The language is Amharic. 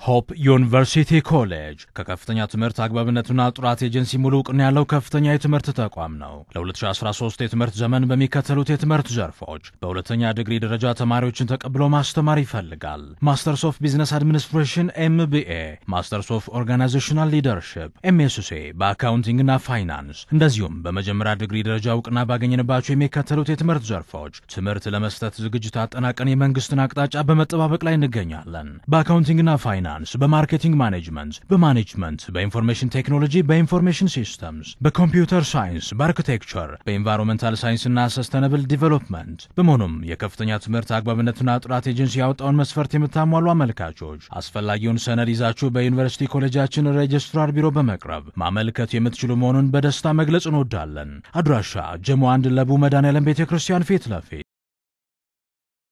ሆፕ ዩኒቨርሲቲ ኮሌጅ ከከፍተኛ ትምህርት አግባብነትና ጥራት ኤጀንሲ ሙሉ እውቅና ያለው ከፍተኛ የትምህርት ተቋም ነው። ለ2013 የትምህርት ዘመን በሚከተሉት የትምህርት ዘርፎች በሁለተኛ ዲግሪ ደረጃ ተማሪዎችን ተቀብሎ ማስተማር ይፈልጋል። Masters of Business Administration MBA፣ Masters of Organizational Leadership MSc በ Accounting ና Finance፣ እንደዚሁም በመጀመሪያ ዲግሪ ደረጃ እውቅና ባገኘንባቸው የሚከተሉት የትምህርት ዘርፎች ትምህርት ለመስጠት ዝግጅት አጠናቀን የመንግስትን አቅጣጫ በመጠባበቅ ላይ እንገኛለን። በ Accounting ና Finance በማርኬቲንግ ማኔጅመንት፣ በማኔጅመንት፣ በኢንፎርሜሽን ቴክኖሎጂ፣ በኢንፎርሜሽን ሲስተምስ፣ በኮምፒውተር ሳይንስ፣ በአርኪቴክቸር፣ በኢንቫይሮንመንታል ሳይንስና ሰስተነብል ዲቨሎፕመንት። በመሆኑም የከፍተኛ ትምህርት አግባብነትና ጥራት ኤጀንሲ ያወጣውን መስፈርት የምታሟሉ አመልካቾች አስፈላጊውን ሰነድ ይዛችሁ በዩኒቨርሲቲ ኮሌጃችን ሬጅስትራር ቢሮ በመቅረብ ማመልከት የምትችሉ መሆኑን በደስታ መግለጽ እንወዳለን። አድራሻ ጀሞ አንድ ለቡ መድኃኔዓለም ቤተ ክርስቲያን ፊት ለፊት